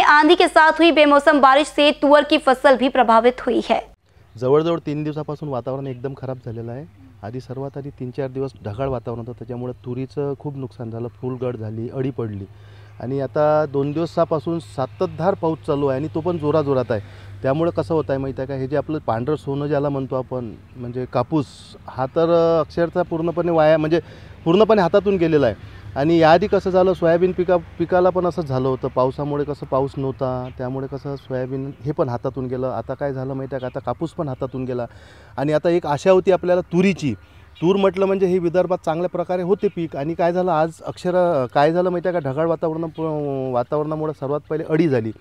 आंधी के साथ हुई बेमौसम बारिश से तुअर की फ़सल भी प्रभावित हुई है। जवळजवळ तीन दिवसापासून वातावरण एकदम खराब आहे. आधी सर्वात आधी तीन चार दिवस ढगाळ वातावरण होतं. त्याच्यामुळे तुरीचं नुकसान झालं, अडी पडली. आणि आता दोन दिवसापासून साततधार पाऊस चालू आहे आणि तो पण जोराजोरात आहे. त्यामुळे कसं होत आहे माहीत आहे का? हे जे आपलं पांढरं सोनं ज्याला म्हणतो आपण म्हणजे कापूस हा तर अक्षरशः पूर्णपणे वाया म्हणजे पूर्णपणे हातातून गेलेला आहे. आणि याआधी कसं झालं सोयाबीन पिका पिकाला पण असंच झालं होतं. पावसामुळे कसं पाऊस नव्हता त्यामुळे कसं सोयाबीन हे पण हातातून गेलं. आता काय झालं माहीत आहे का? आता कापूस पण हातातून गेला. आणि आता एक आशा होती आपल्याला तुरीची. तूर म्हटलं म्हणजे हे विदर्भात चांगल्या प्रकारे होते पीक. आणि काय झालं आज अक्षर काय झालं माहिती आहे का? ढगाळ वातावरण वातावरणामुळे सर्वात पहिले अडी झाली.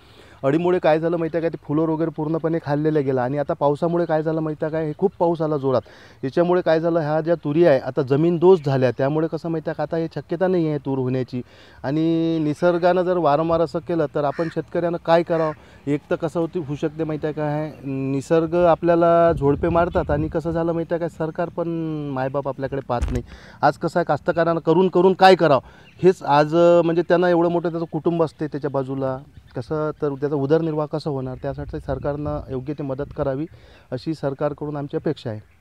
अडीमुळे काय झालं माहिती आहे का? ते फुलोर वगैरे पूर्णपणे खाल्लेलं गेलं. आणि आता पावसामुळे काय झालं माहिती आहे का? हे खूप पाऊस आला जोरात. याच्यामुळे काय झालं? ह्या ज्या तुरी आहे आता जमीन दोष झाल्या. त्यामुळे कसं माहिती आहे का? आता हे शक्यता नाही आहे तूर होण्याची. आणि निसर्गानं जर वारंवार असं केलं तर आपण शेतकऱ्यानं काय करावं? एक तर कसं होती होऊ शकते माहिती आहे काय निसर्ग आपल्याला झोडपे मारतात. आणि कसं झालं माहिती आहे काय सरकार पण मायबाप आपल्याकडे पाहत नाही. आज कसं आहे? कास्तकारांना करून करून काय करावं? हेच आज म्हणजे त्यांना एवढं मोठं त्याचं कुटुंब असते त्याच्या बाजूला. कसं तर त्याचा उदरनिर्वाह कसा होणार त्यासाठी सरकारनं योग्य ती मदत करावी अशी सरकारकडून आमची अपेक्षा आहे.